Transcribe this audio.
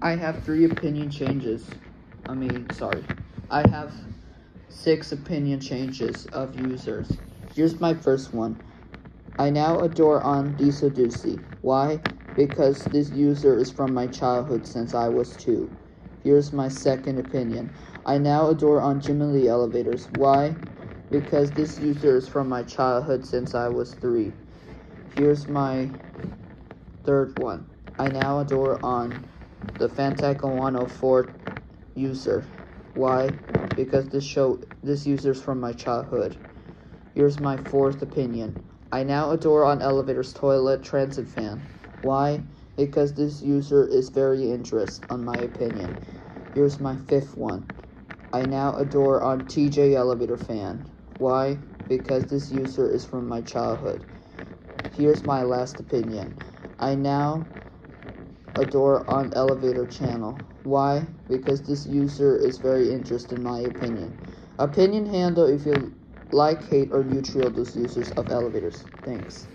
I have three opinion changes. I mean, sorry. I have six opinion changes of users. Here's my first one. I now adore on Ducey. Why? Because this user is from my childhood since I was two. Here's my second opinion. I now adore on Jimmy Lee elevators. Why? Because this user is from my childhood since I was three. Here's my third one. I now adore on the Fantaco 104 user. Why? Because this show this user's from my childhood. Here's my fourth opinion. I now adore on elevators toilet transit fan. Why? Because this user is very interested on my opinion. Here's my fifth one. I now adore on TJ elevator fan. Why? Because this user is from my childhood. Here's my last opinion. I now adore on elevator channel. Why? Because this user is very interested in my opinion. Opinion handle if you like, hate, or neutral those users of elevators. Thanks.